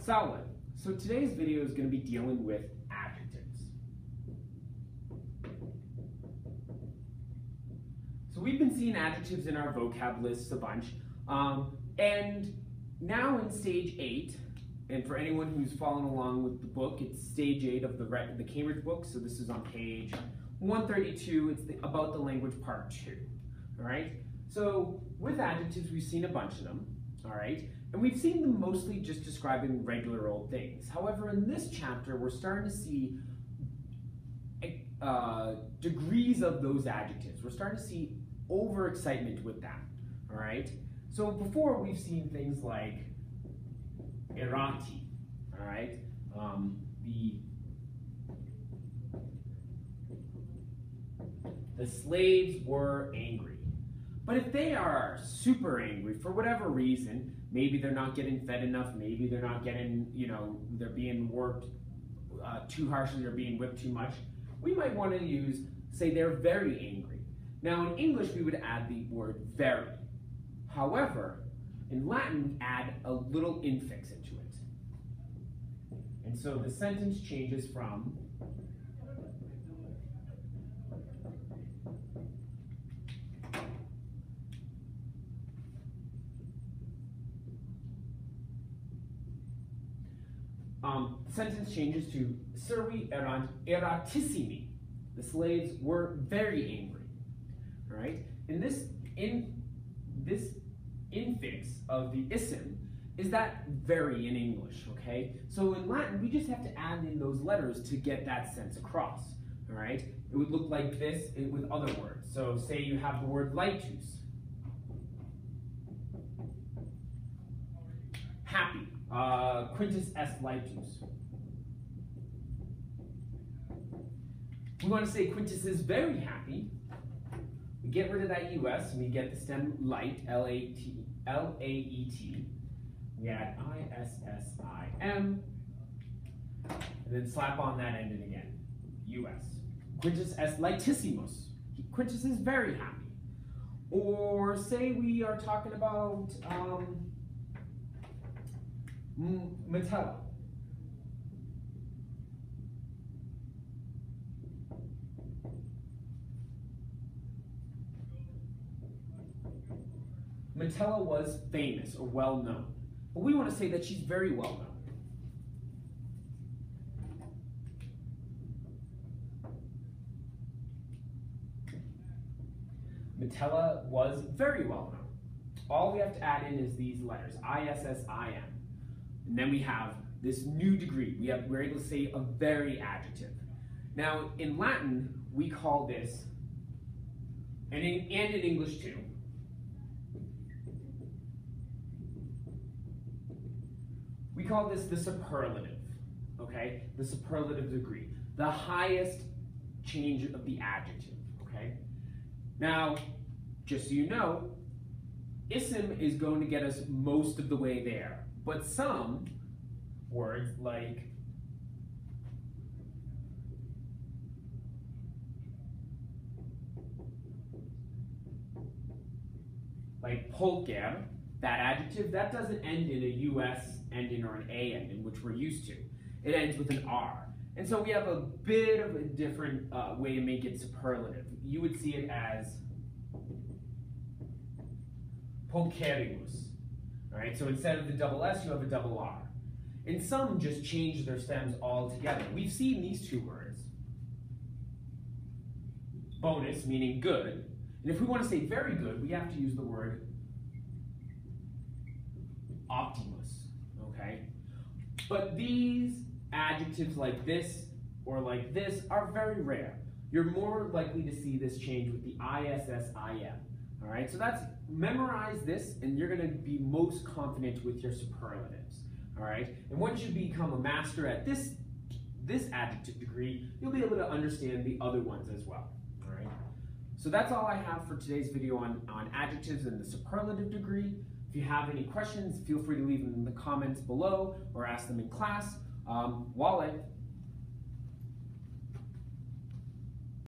Solid. So today's video is going to be dealing with adjectives. So we've been seeing adjectives in our vocab lists a bunch. Um, and now in stage eight, and for anyone who's following along with the book, it's stage eight of the, the Cambridge book. So this is on page 132. It's the, about the language part two. All right. So with adjectives, we've seen a bunch of them. All right. And we've seen them mostly just describing regular old things. However, in this chapter, we're starting to see uh, degrees of those adjectives. We're starting to see overexcitement with that, All right. So before we've seen things like irati, all right, um, the the slaves were angry. But if they are super angry for whatever reason, maybe they're not getting fed enough, maybe they're not getting, you know, they're being worked uh, too harshly or being whipped too much, we might want to use, say they're very angry. Now in English we would add the word very. However, in Latin we add a little infix into it. And so the sentence changes from um, sentence changes to servi erant iratissimi. The slaves were very angry. All right. In this in this infix of the isim is that very in English. Okay. So in Latin we just have to add in those letters to get that sense across. All right. It would look like this with other words. So say you have the word laetus. Uh, Quintus est laetus. We want to say Quintus is very happy. We get rid of that US and we get the stem light, L-A-T, L-A-E-T. We add I-S-S-I-M, and then slap on that ending again, US. Quintus est laetissimus. Quintus is very happy. Or say we are talking about um, Metella. Metella was famous or well known. But we want to say that she's very well known. Metella was very well known. All we have to add in is these letters, I-S-S-I-M. And then we have this new degree. We have, we're able to say a very adjective. Now, in Latin, we call this, and in, and in English too, we call this the superlative, okay? The superlative degree, the highest change of the adjective, okay? Now, just so you know, isim is going to get us most of the way there. But some words like like pulcher, that adjective, that doesn't end in a US ending or an A ending, which we're used to. It ends with an R. And so we have a bit of a different uh, way to make it superlative. You would see it as pulcherrimus. Right, so instead of the double S, you have a double R. And some just change their stems altogether. We've seen these two words. Bonus, meaning good. And if we want to say very good, we have to use the word optimus, okay? But these adjectives like this or like this are very rare. You're more likely to see this change with the ISSIM. All right, so that's memorize this and you're gonna be most confident with your superlatives. All right, and once you become a master at this, this adjective degree, you'll be able to understand the other ones as well. All right, so that's all I have for today's video on, on adjectives and the superlative degree. If you have any questions, feel free to leave them in the comments below or ask them in class. Um, Vale,